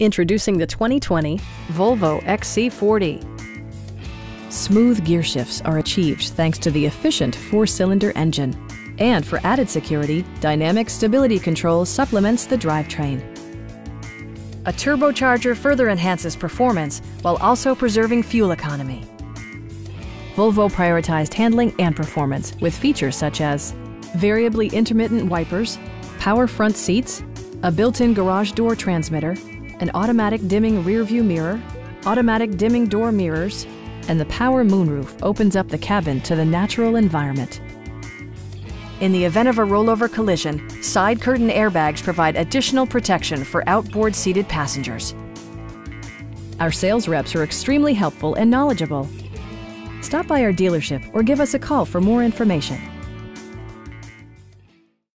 Introducing the 2020 Volvo XC40. Smooth gear shifts are achieved thanks to the efficient four-cylinder engine. And for added security, Dynamic Stability Control supplements the drivetrain. A turbocharger further enhances performance while also preserving fuel economy. Volvo prioritized handling and performance with features such as variably intermittent wipers, power front seats, a built-in garage door transmitter, an automatic dimming rearview mirror, automatic dimming door mirrors, and the power moonroof opens up the cabin to the natural environment. In the event of a rollover collision, side curtain airbags provide additional protection for outboard seated passengers. Our sales reps are extremely helpful and knowledgeable. Stop by our dealership or give us a call for more information.